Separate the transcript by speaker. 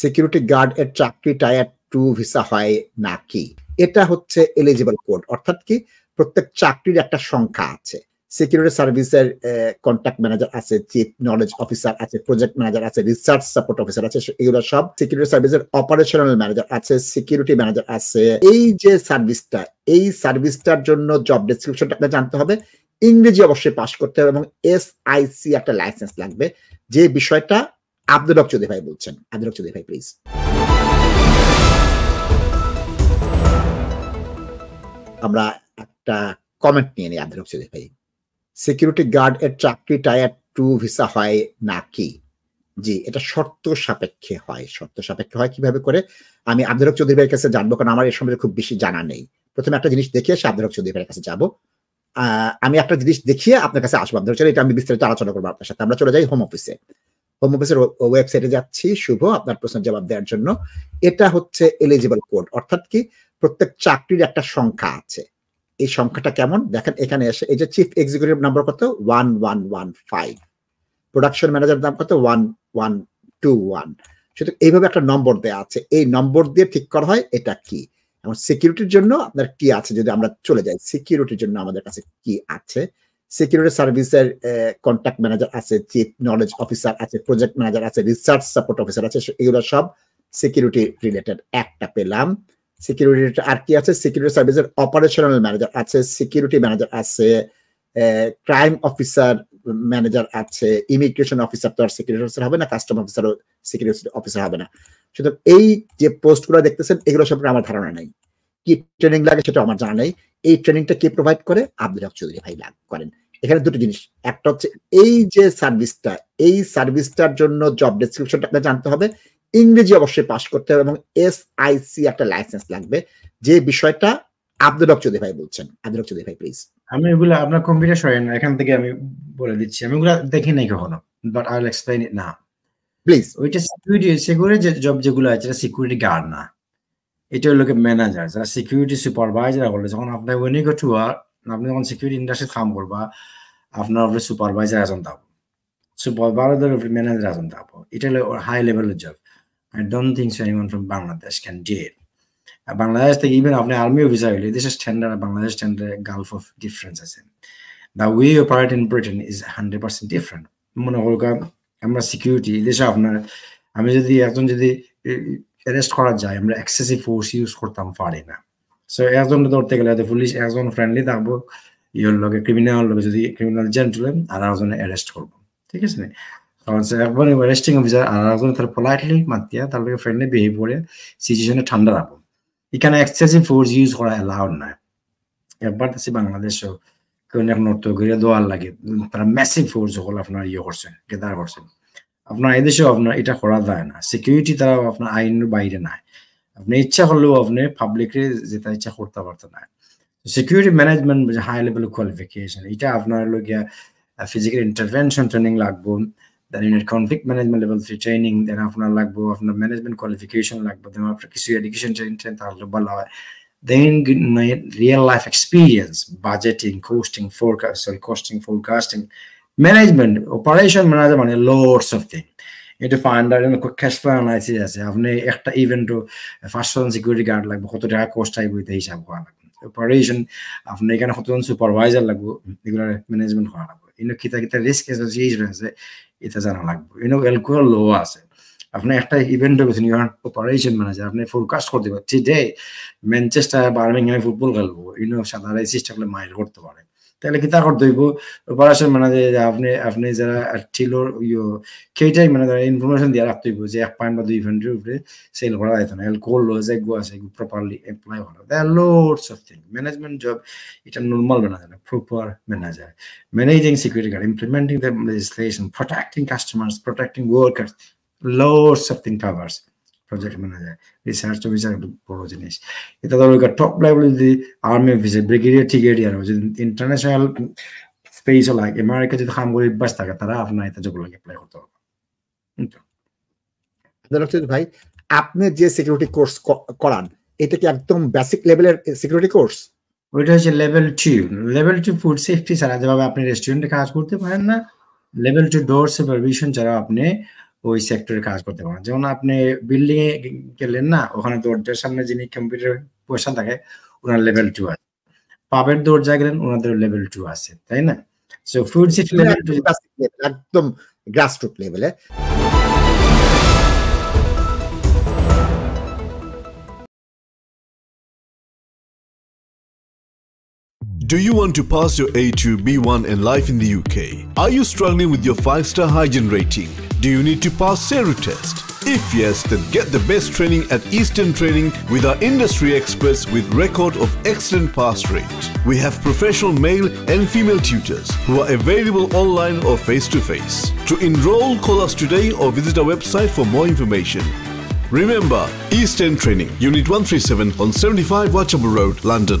Speaker 1: Security guard এর চাকরি tyre two visa হয় নাকি? এটা হচ্ছে এলিজিবল কোড অর্থাৎ কি প্রত্যেক চাকরির একটা সংখ্যা আছে। সিকিউরিটি সার্ভিসের কন্ট্যাক্ট ম্যানেজার আছে চিফ নলেজ অফিসার আছে প্রজেক্ট ম্যানেজার আছে রিসার্চ সাপোর্ট অফিসার আছে এগুলো সব সিকিউরিটি সার্ভিসের অপারেশনাল ম্যানেজার আছে সিকিউরিটি ম্যানেজার আছে। এই যে সার্ভিসটা এই সার্ভিসটার জন্য জব ডেসক্রিপশনটা আপনাকে জানতে হবে। ইংরেজি অবশ্যই পাস করতে হবে এবং এস আইসি একটা লাইসেন্স লাগবে। যে বিষয়টা আব্দুল হক চৌধুরী ভাই বলছেন। আব্দুল হক চৌধুরী ভাই প্লিজ আমরা একটা কমেন্ট নিয়ে নিই আব্দুল হক চৌধুরী ভাই। সিকিউরিটি গার্ড এর চাকরি টায়ার টু ভিসা হয় নাকি? জি, এটা শর্ত সাপেক্ষে হয়। শর্ত সাপেক্ষে হয় কীভাবে করে? আমি আব্দুল হক চৌধুরী ভাইয়ের কাছে জানব, কারণ আমার এর সম্বন্ধে খুব বেশি জানা নেই। প্রথমে একটা জিনিস দেখে এসে আব্দুল হক চৌধুরী ভাইয়ের কাছে যাব। আমি একটা জিনিস দেখিয়ে আপনার কাছে আসব আব্দুল এটা আমি বিস্তারিত আলোচনা করব আপনার সাথে। আমরা চলে যাই হোম অফিসে হোম অফিসের ওয়েবসাইটে যাচ্ছি, শুভ আপনার প্রশ্নের জবাব দেওয়ার জন্য। এটা হচ্ছে এলিজিবল কোড অর্থাৎ কি প্রত্যেক চাকরির একটা সংখ্যা আছে। এই সংখ্যাটা কেমন? দেখেন এখানে এসে, এই যে চিফ এক্সিকিউটিভ নাম্বার কত? One one one five production manager নাম কত? ওয়ান ওয়ান টু ওয়ান সুতরাং এইভাবে একটা নম্বর দেওয়া আছে। এই নম্বর দিয়ে ঠিক করা হয় এটা কি? এবং সিকিউরিটির জন্য আপনার কি আছে? যদি আমরা চলে যাই সিকিউরিটির জন্য আমাদের কাছে কি আছে? সিকিউরিটি সার্ভিসের কন্ট্যাক্ট ম্যানেজার আছে চিফ নলেজ অফিসার আছে প্রজেক্ট ম্যানেজার আছে রিসার্চ সাপোর্ট অফিসার আছে এগুলো সব সিকিউরিটি রিলেটেড একটা পেলাম। সিকিউরিটি আর কি আছে? সিকিউরিটি সার্ভিসের অপারেশনাল ম্যানেজার আছে সিকিউরিটি ম্যানেজার আছে ক্রাইম অফিসার ম্যানেজার আছে ইমিগ্রেশন অফিসার তো আর সিকিউরিটি অফিসার হবে না কাস্টম অফিসারও সিকিউরিটি অফিসার হবে না। সুতরাং এই যে পোস্টগুলো দেখতেছেন, এগুলো সম্পর্কে আমার ধারণা নেই। কি ট্রেনিং লাগে সেটা আমার জানা নেই। এই ট্রেনিংটা কে প্রোভাইড করে? আব্দুল হক চৌধুরী ভাই লাভ করেন। এখানে দুটো জিনিস। একটা হচ্ছে এই যে সার্ভিসটা এই সার্ভিসটার জন্য জব ডেসক্রিপশনটা আপনাকে জানতে হবে। ইংরেজি অবশ্যই পাস করতে হবে এবং এস আইসি একটা লাইসেন্স লাগবে। যে বিষয়টা আব্দুল হক চৌধুরী ভাই বলছেন। আব্দুল হক চৌধুরী ভাই প্লিজ
Speaker 2: আমি এগুলো আপনার কম্পিউটার সরেন এখান থেকে আমি বলে দিচ্ছি। আমি এগুলো দেখি নাই কখনো but I will explain it না
Speaker 1: প্লিজ
Speaker 2: ওইটা সিকিউরিটি সিকিউরিটি যে জব যেগুলো আছে সিকিউরিটি গার্ড না। এটা হলো ম্যানেজার যারা সিকিউরিটি সুপারভাইজার বলে, যখন আপনার ওয়েনি গো টু আপনি যখন সিকিউরিটি ইন্ডাস্ট্রি কাম করবা, আপনার উপরে সুপারভাইজার এজন থাকব সুপারভাইজার উপরে ম্যানেজার এজন থাকব এটা হলো হাই লেভেলের job I don't think so anyone from Bangladesh can do it Bangladesh থেকে ইভেন আপনি আর্মি অফিসার হইলে দেশের standard Bangladesh standard gulf of difference আছে। The way operate in Britain is hundred percent different মনে করুক আমরা security দেশে আপনার, আমি যদি একজন যদি অ্যারেস্ট করা যায়, আমরা এক্সেসিভ ফোর্স ইউজ করতাম, পারি না। সো একজন ধরতে গেলে পুলিশ একজন ফ্রেন্ডলি থাকব ইয়ের লগে ক্রিমিনাল লগে যদি ক্রিমিনাল জেন্টলে আর একজন অ্যারেস্ট করব। ঠিক আছে? না একবার অ্যারেস্টিং অফিসার আর একজন তার পোলাইটলি মাতিয়া, তার লগে ফ্রেন্ডলি বিহেভ করে সিচুয়েশনে ঠান্ডা রাখব। এখানে এক্সেসিভ ফোর্স ইউজ করা অ্যালাউড নয় একবার তাছি বাংলাদেশও কেউ এখন নর্থ কোরিয়া দোয়ার লাগে। তারা ম্যাসিভ ফোর্স সকল আপনার ইয়ে করছেন গেদার করছেন। আপনার এদেশেও আপনার এটা করা যায় না। সিকিউরিটি তারা আপনার আইনের বাইরে নাই। আপনি ইচ্ছা করলেও আপনি পাবলিকরে যেটা ইচ্ছা করতে পারতেন না। Security management high level qualification এটা আপনার লগিয়া ফিজিক্যাল ইন্টারভেনশন ট্রেনিং লাগবো। Then conflict management level three training then আপনার লাগবো, আপনার ম্যানেজমেন্ট কোয়ালিফিকেশন লাগবে। দেন আপনার কিছু এডুকেশন ট্রেনিং ট্রেন তাহলে ভালো হয়। Then real life experience budgeting costing, forecast, sorry, costing, forecasting management, operation manager মানে loads of thing এটা ফান্ডার ক্যাশ ফ্লো অ্যানালাইসিস আছে। আপনি একটা ইভেন্ট ফার্স্ট সিকিউরিটি গার্ড লাগবে, কত টাকা কষ্ট আইব এটা হিসাব করা লাগবে। অপারেশন আপনি এখানে কতজন সুপারভাইজার লাগবে এগুলো ম্যানেজমেন্ট করা লাগবে। ইনো কিতা কিতা রিস্ক অ্যাসোসিয়েশন আছে এটা জানা লাগবে। ইনো অ্যালকোহল লো আছে। আপনি একটা ইভেন্ট গেছেন ইউ অপারেশন ম্যানেজার আপনি ফোরকাস্ট করতে পারেন টুডে ম্যানচেস্টার বার্মিংহামে ফুটবল খেলব। ইনো সাধারণ চেষ্টা মাইল করতে পারে। তাহলে কি তা করতে হইব? অপারেশন ম্যানেজার আপনি আপনি যারা ছিল ইয়ে সেইটাই মানে ইনফরমেশন দিয়ে রাখতে হইব যে এক পয়েন্ট বা দুই পয়েন্টের উপরে সেল করা যেত না। এল করল, যে গো আছে প্রপারলি এমপ্লয় করা there loads of thing management job এটা নর্মাল ম্যানেজার না proper manager managing security guard implementing the legislation protecting customers protecting workers loads of thing covers project manager research officer বড় জিনিস। এটা ধরো টপ লেভেল যদি army officer brigadier brigadier যদি international space লাগে America যদি কাম করে অভ্যাস থাকে তারা আপনার এটা যোগ্য অ্যাপ্লাই করতে হবে
Speaker 1: ভাই আপনি যে সিকিউরিটি কোর্স করান এটা কি একদম বেসিক লেভেলের সিকিউরিটি কোর্স
Speaker 2: ওইটা হচ্ছে level two level two food safety ছাড়া যেভাবে আপনি রেস্টুরেন্টে কাজ করতে পারেন না লেভেল টু ডোর সুপারভিশন ছাড়া আপনি ওই সেক্টরে কাজ করতে পারেন যেমন আপনি বিল্ডিং এ গেলেন না ওখানে দরজার সামনে যিনি কম্পিউটার বসে থাকে ওনার লেভেল টু আছে পাবের দরজায় গেলেন ওনাদের লেভেল টু আছে তাই না so food city level two
Speaker 1: একদম গ্রাসরুট লেভেলে
Speaker 3: Do you want to pass your A2, B1 and life in the UK? Are you struggling with your 5-star hygiene rating? Do you need to pass SERU test? If yes, then get the best training at Eastern Training with our industry experts with record of excellent pass rate. We have professional male and female tutors who are available online or face-to-face. To enroll, call us today or visit our website for more information. Remember, Eastern Training, Unit 137 on 75 Watchable Road, London.